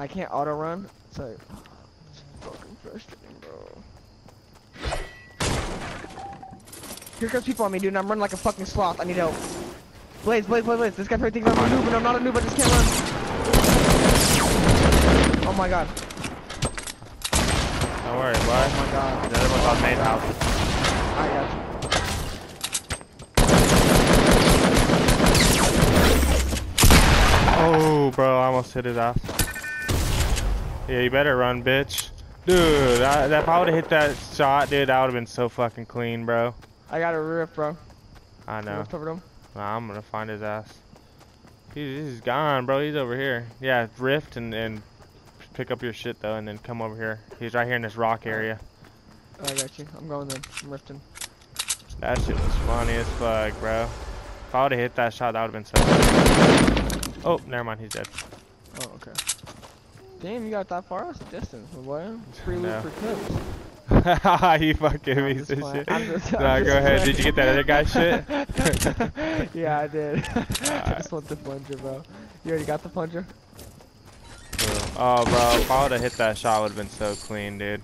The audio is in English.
I can't auto run, so it's fucking frustrating, bro. Here comes people on me, dude, I'm running like a fucking sloth. I need help. Blaze, Blaze, Blaze, Blaze. This guy probably thinks I'm a noob, and I'm not a noob. I just can't run. Oh my god. Don't worry, boy. Oh my god. The other one's on main house. I got you. Oh, bro, I almost hit his ass. Yeah, you better run, bitch. Dude, I, if I would've hit that shot, dude, that would've been so fucking clean, bro. I got a rift, bro. I know. Him. Nah, I'm gonna find his ass. He's, he's gone, bro. He's over here. Yeah, rift and, and pick up your shit, though, and then come over here. He's right here in this rock area. Oh, I got you. I'm going then. I'm rifting. That shit was funny as fuck, bro. If I would've hit that shot, that would've been so funny. Oh, never mind. He's dead. Oh, okay. Damn, you got that far? That's a distance, my boy. Free loot for clips. you fucking piece of shit. I'm just- Nah, go ahead. Did you get that other guy's shit? yeah, I did. I just want the ah. plunger, bro. You already got the plunger? Oh, bro, if I would've hit that shot, would've been so clean, dude.